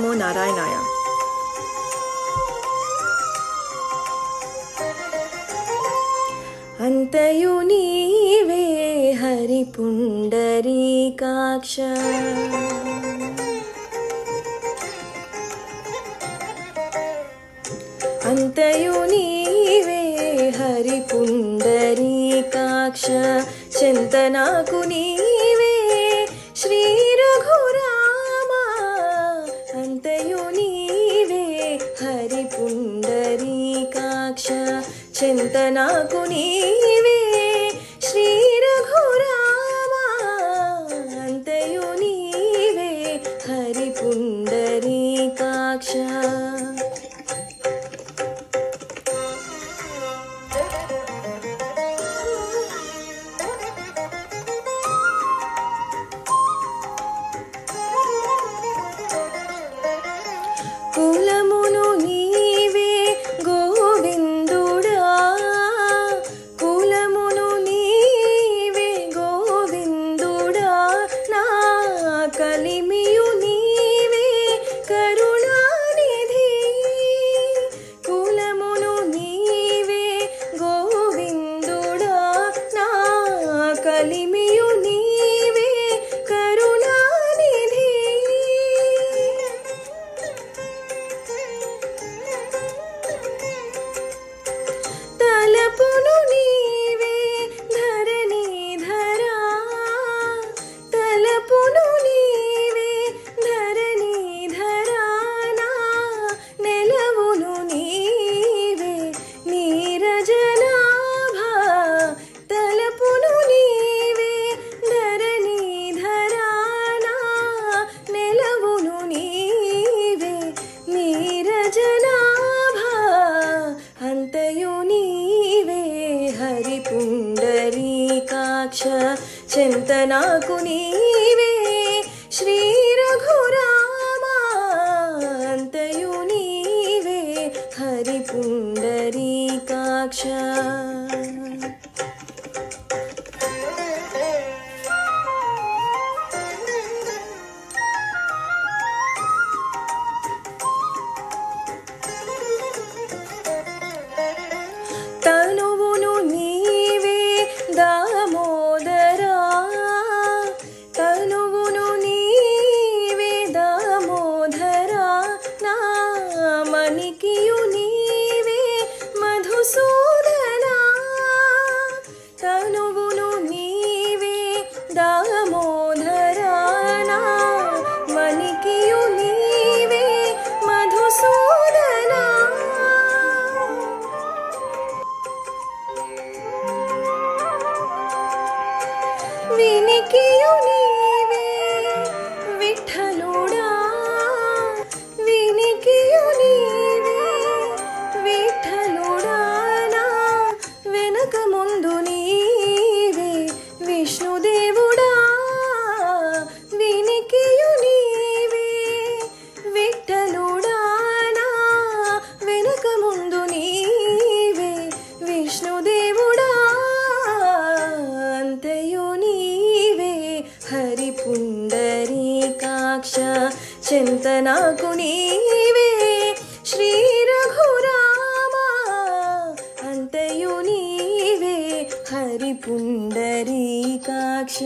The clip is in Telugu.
नमो नारायणाया అంతయు నీవే హరి పుండరీకాక్ష అంతయు నీవే హరి పుండరీకాక్ష చింతనాకు నీ చెంత నాకు నీవే. శ్రీ రఘురామా అంతయు నీవే. హరి పుండరీకాక్ష కులం me you चिन्तनाकुनीवे श्रीरघुरामान्तयुनीवे हरिपुण्डरीकाक्ष। もう क्ष चिन्तनाकुणीवे श्रीरघुरामा अन्तयुनीवे हरिपुण्डरी काक्ष